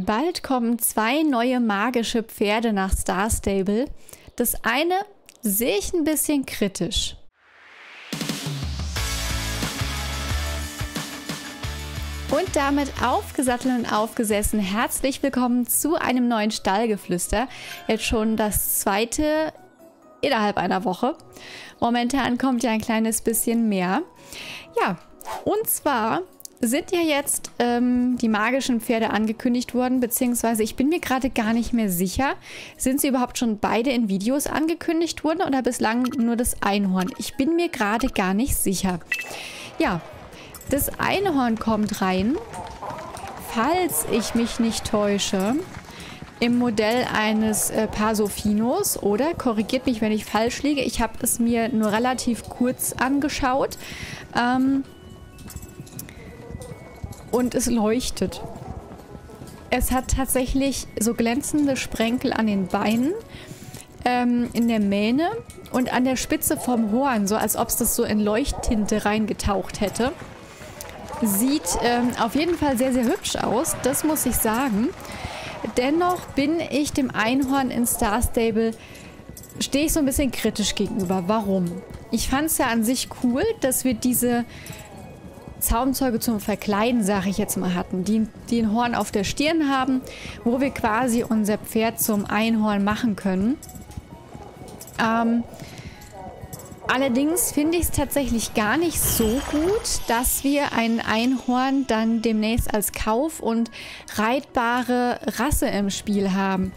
Bald kommen zwei neue magische Pferde nach Star Stable. Das eine sehe ich ein bisschen kritisch. Und damit aufgesattelt und aufgesessen. Herzlich willkommen zu einem neuen Stallgeflüster. Jetzt schon das zweite innerhalb einer Woche. Momentan kommt ja ein kleines bisschen mehr. Ja, und zwar sind ja jetzt ähm, die magischen Pferde angekündigt worden, beziehungsweise ich bin mir gerade gar nicht mehr sicher, sind sie überhaupt schon beide in Videos angekündigt worden oder bislang nur das Einhorn? Ich bin mir gerade gar nicht sicher. Ja, das Einhorn kommt rein, falls ich mich nicht täusche, im Modell eines äh, Pasofinos oder korrigiert mich, wenn ich falsch liege. Ich habe es mir nur relativ kurz angeschaut. Ähm, und es leuchtet. Es hat tatsächlich so glänzende Sprenkel an den Beinen, ähm, in der Mähne und an der Spitze vom Horn, so als ob es das so in Leuchttinte reingetaucht hätte. Sieht ähm, auf jeden Fall sehr, sehr hübsch aus, das muss ich sagen. Dennoch bin ich dem Einhorn in Star Stable, stehe ich so ein bisschen kritisch gegenüber. Warum? Ich fand es ja an sich cool, dass wir diese Zaumzeuge zum Verkleiden, sage ich jetzt mal, hatten, die, die ein Horn auf der Stirn haben, wo wir quasi unser Pferd zum Einhorn machen können. Ähm, allerdings finde ich es tatsächlich gar nicht so gut, dass wir ein Einhorn dann demnächst als Kauf- und reitbare Rasse im Spiel haben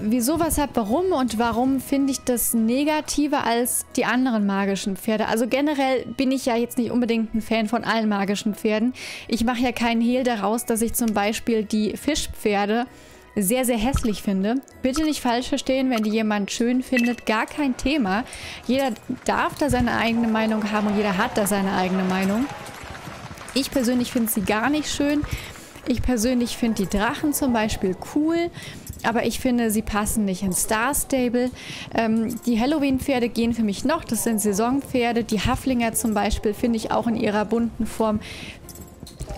wieso, weshalb, warum und warum finde ich das negativer als die anderen magischen Pferde. Also generell bin ich ja jetzt nicht unbedingt ein Fan von allen magischen Pferden. Ich mache ja keinen Hehl daraus, dass ich zum Beispiel die Fischpferde sehr, sehr hässlich finde. Bitte nicht falsch verstehen, wenn die jemand schön findet, gar kein Thema. Jeder darf da seine eigene Meinung haben und jeder hat da seine eigene Meinung. Ich persönlich finde sie gar nicht schön. Ich persönlich finde die Drachen zum Beispiel cool. Aber ich finde, sie passen nicht ins Star Stable. Ähm, die Halloween-Pferde gehen für mich noch. Das sind Saisonpferde. Die Haflinger zum Beispiel finde ich auch in ihrer bunten Form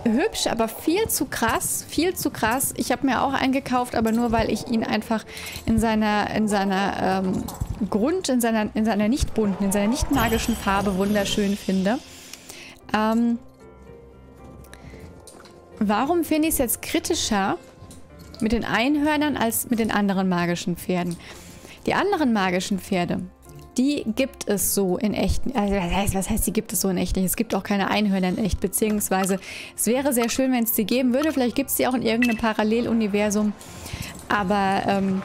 hübsch, aber viel zu krass. Viel zu krass. Ich habe mir auch eingekauft, aber nur, weil ich ihn einfach in seiner, in seiner ähm, Grund, in seiner, in seiner nicht bunten, in seiner nicht magischen Farbe wunderschön finde. Ähm, warum finde ich es jetzt kritischer? Mit den Einhörnern als mit den anderen magischen Pferden. Die anderen magischen Pferde, die gibt es so in echt. Also was heißt, was heißt, die gibt es so in echt nicht? Es gibt auch keine Einhörner in echt, beziehungsweise es wäre sehr schön, wenn es die geben würde. Vielleicht gibt es die auch in irgendeinem Paralleluniversum. Aber ähm,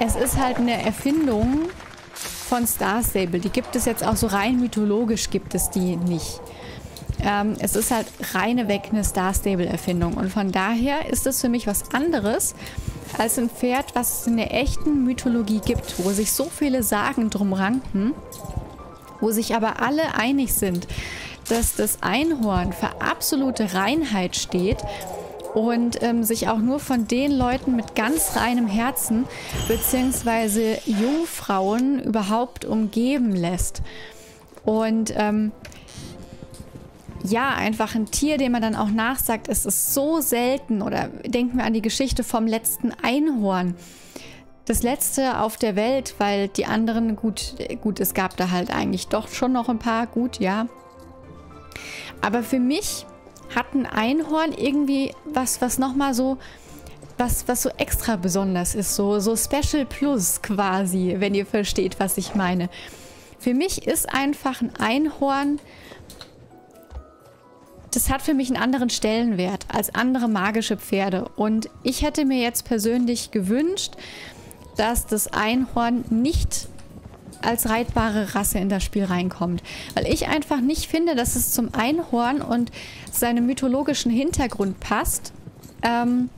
es ist halt eine Erfindung von Star Stable. Die gibt es jetzt auch so rein mythologisch gibt es die nicht. Ähm, es ist halt reine weg eine Star Stable Erfindung und von daher ist es für mich was anderes als ein Pferd, was es in der echten Mythologie gibt, wo sich so viele Sagen drum ranken, wo sich aber alle einig sind, dass das Einhorn für absolute Reinheit steht und ähm, sich auch nur von den Leuten mit ganz reinem Herzen bzw. Jungfrauen überhaupt umgeben lässt. Und ähm, ja, einfach ein Tier, dem man dann auch nachsagt, es ist so selten. Oder denken wir an die Geschichte vom letzten Einhorn. Das letzte auf der Welt, weil die anderen, gut, gut, es gab da halt eigentlich doch schon noch ein paar, gut, ja. Aber für mich hat ein Einhorn irgendwie was, was nochmal so, was, was so extra besonders ist, so, so Special Plus quasi, wenn ihr versteht, was ich meine. Für mich ist einfach ein Einhorn das hat für mich einen anderen Stellenwert als andere magische Pferde. Und ich hätte mir jetzt persönlich gewünscht, dass das Einhorn nicht als reitbare Rasse in das Spiel reinkommt. Weil ich einfach nicht finde, dass es zum Einhorn und seinem mythologischen Hintergrund passt, ähm,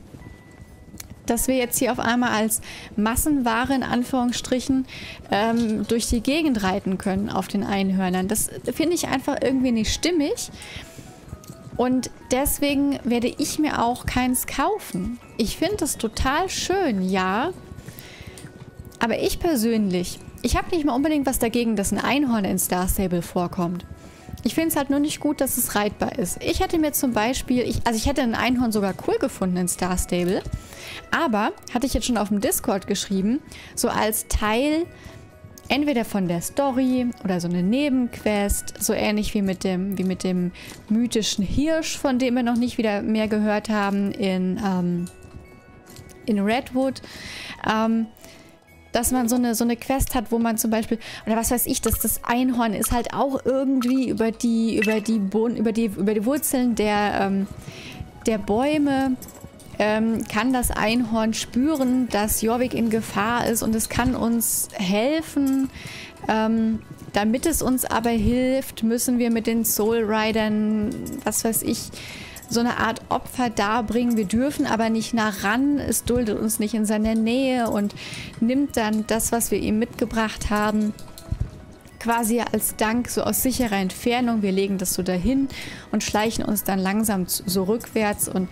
dass wir jetzt hier auf einmal als Massenware in Anführungsstrichen ähm, durch die Gegend reiten können auf den Einhörnern. Das finde ich einfach irgendwie nicht stimmig. Und deswegen werde ich mir auch keins kaufen. Ich finde es total schön, ja. Aber ich persönlich, ich habe nicht mal unbedingt was dagegen, dass ein Einhorn in Star Stable vorkommt. Ich finde es halt nur nicht gut, dass es reitbar ist. Ich hätte mir zum Beispiel, ich, also ich hätte ein Einhorn sogar cool gefunden in Star Stable. Aber, hatte ich jetzt schon auf dem Discord geschrieben, so als Teil entweder von der Story oder so eine Nebenquest, so ähnlich wie mit dem, wie mit dem mythischen Hirsch, von dem wir noch nicht wieder mehr gehört haben in, ähm, in Redwood. Ähm, dass man so eine, so eine Quest hat, wo man zum Beispiel, oder was weiß ich, dass das Einhorn ist halt auch irgendwie über die, über die, Bohnen, über die, über die Wurzeln der, ähm, der Bäume ähm, kann das Einhorn spüren, dass Jorvik in Gefahr ist und es kann uns helfen. Ähm, damit es uns aber hilft, müssen wir mit den Soul Riders, was weiß ich, so eine Art Opfer darbringen. Wir dürfen aber nicht nah ran. Es duldet uns nicht in seiner Nähe und nimmt dann das, was wir ihm mitgebracht haben, quasi als Dank so aus sicherer Entfernung. Wir legen das so dahin und schleichen uns dann langsam so rückwärts und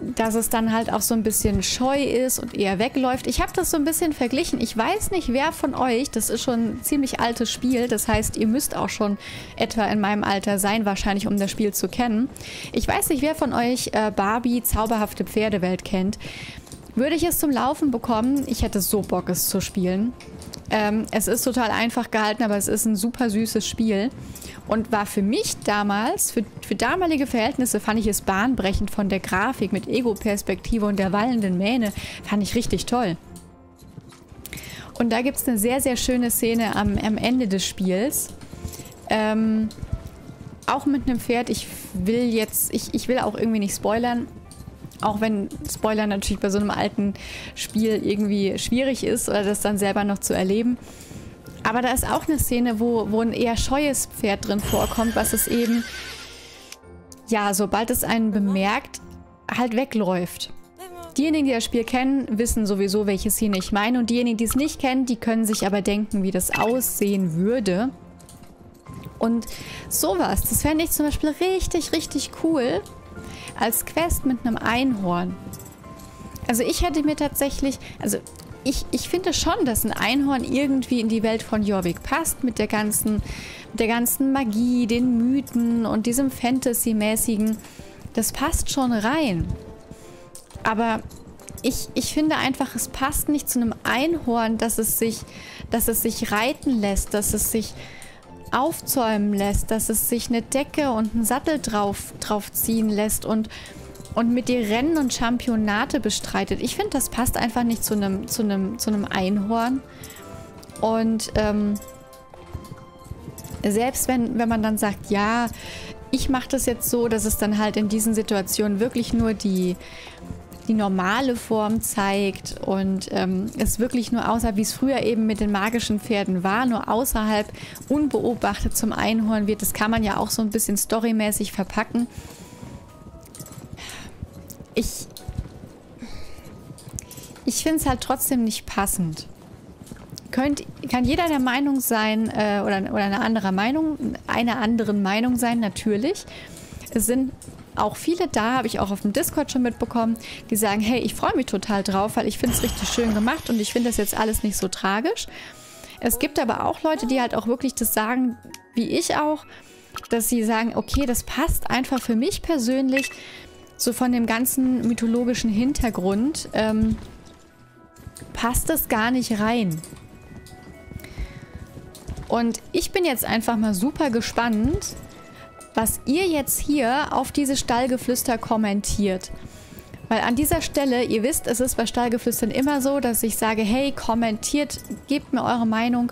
dass es dann halt auch so ein bisschen scheu ist und eher wegläuft. Ich habe das so ein bisschen verglichen. Ich weiß nicht, wer von euch, das ist schon ein ziemlich altes Spiel, das heißt, ihr müsst auch schon etwa in meinem Alter sein, wahrscheinlich, um das Spiel zu kennen. Ich weiß nicht, wer von euch äh, Barbie Zauberhafte Pferdewelt kennt. Würde ich es zum Laufen bekommen, ich hätte so Bock, es zu spielen. Ähm, es ist total einfach gehalten, aber es ist ein super süßes Spiel. Und war für mich damals, für, für damalige Verhältnisse, fand ich es bahnbrechend von der Grafik mit Ego-Perspektive und der wallenden Mähne. Fand ich richtig toll. Und da gibt es eine sehr, sehr schöne Szene am, am Ende des Spiels. Ähm, auch mit einem Pferd. Ich will jetzt, ich, ich will auch irgendwie nicht spoilern. Auch wenn Spoiler natürlich bei so einem alten Spiel irgendwie schwierig ist oder das dann selber noch zu erleben. Aber da ist auch eine Szene, wo, wo ein eher scheues Pferd drin vorkommt, was es eben, ja, sobald es einen bemerkt, halt wegläuft. Diejenigen, die das Spiel kennen, wissen sowieso, welche Szene ich meine. Und diejenigen, die es nicht kennen, die können sich aber denken, wie das aussehen würde. Und sowas, das fände ich zum Beispiel richtig, richtig cool als Quest mit einem Einhorn. Also ich hätte mir tatsächlich, also ich, ich finde schon, dass ein Einhorn irgendwie in die Welt von Jorvik passt, mit der ganzen, der ganzen Magie, den Mythen und diesem Fantasy-mäßigen. Das passt schon rein. Aber ich, ich finde einfach, es passt nicht zu einem Einhorn, dass es sich, dass es sich reiten lässt, dass es sich aufzäumen lässt, dass es sich eine Decke und einen Sattel drauf, drauf ziehen lässt und und mit dir Rennen und Championate bestreitet. Ich finde, das passt einfach nicht zu einem zu zu Einhorn. Und ähm, selbst wenn, wenn man dann sagt, ja, ich mache das jetzt so, dass es dann halt in diesen Situationen wirklich nur die, die normale Form zeigt und ähm, es wirklich nur außerhalb, wie es früher eben mit den magischen Pferden war, nur außerhalb unbeobachtet zum Einhorn wird. Das kann man ja auch so ein bisschen storymäßig verpacken ich... Ich finde es halt trotzdem nicht passend. Könnt, kann jeder der Meinung sein, äh, oder, oder eine andere Meinung, einer anderen Meinung sein, natürlich. Es sind auch viele da, habe ich auch auf dem Discord schon mitbekommen, die sagen, hey, ich freue mich total drauf, weil ich finde es richtig schön gemacht und ich finde das jetzt alles nicht so tragisch. Es gibt aber auch Leute, die halt auch wirklich das sagen, wie ich auch, dass sie sagen, okay, das passt einfach für mich persönlich so von dem ganzen mythologischen Hintergrund ähm, passt das gar nicht rein. Und ich bin jetzt einfach mal super gespannt, was ihr jetzt hier auf diese Stallgeflüster kommentiert. Weil an dieser Stelle, ihr wisst, es ist bei Stallgeflüstern immer so, dass ich sage, hey, kommentiert, gebt mir eure Meinung.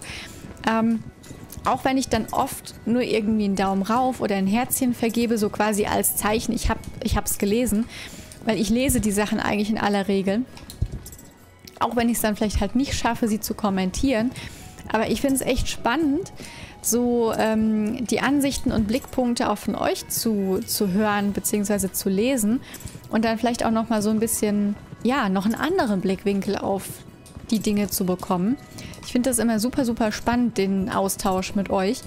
Ähm, auch wenn ich dann oft nur irgendwie einen Daumen rauf oder ein Herzchen vergebe, so quasi als Zeichen, ich habe es gelesen, weil ich lese die Sachen eigentlich in aller Regel. Auch wenn ich es dann vielleicht halt nicht schaffe, sie zu kommentieren. Aber ich finde es echt spannend, so ähm, die Ansichten und Blickpunkte auch von euch zu, zu hören bzw. zu lesen und dann vielleicht auch nochmal so ein bisschen, ja, noch einen anderen Blickwinkel auf die Dinge zu bekommen. Ich finde das immer super, super spannend, den Austausch mit euch.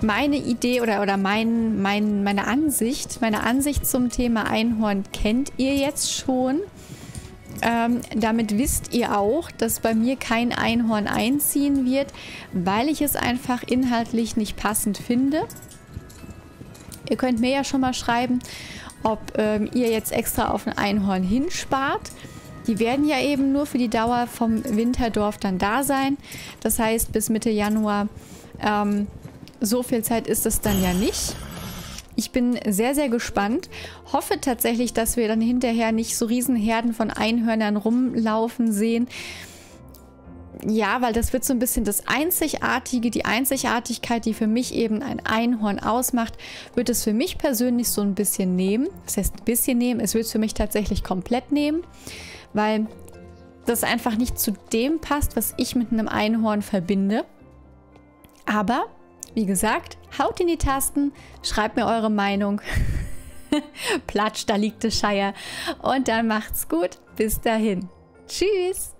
Meine Idee oder, oder mein, mein, meine Ansicht, meine Ansicht zum Thema Einhorn kennt ihr jetzt schon. Ähm, damit wisst ihr auch, dass bei mir kein Einhorn einziehen wird, weil ich es einfach inhaltlich nicht passend finde. Ihr könnt mir ja schon mal schreiben, ob ähm, ihr jetzt extra auf ein Einhorn hinspart. Die werden ja eben nur für die Dauer vom Winterdorf dann da sein. Das heißt, bis Mitte Januar ähm, so viel Zeit ist es dann ja nicht. Ich bin sehr, sehr gespannt. Hoffe tatsächlich, dass wir dann hinterher nicht so Riesenherden von Einhörnern rumlaufen sehen. Ja, weil das wird so ein bisschen das Einzigartige, die Einzigartigkeit, die für mich eben ein Einhorn ausmacht, wird es für mich persönlich so ein bisschen nehmen. Das heißt, ein bisschen nehmen, es wird es für mich tatsächlich komplett nehmen, weil das einfach nicht zu dem passt, was ich mit einem Einhorn verbinde. Aber wie gesagt, haut in die Tasten, schreibt mir eure Meinung. Platsch, da liegt der Scheier. Und dann macht's gut. Bis dahin. Tschüss.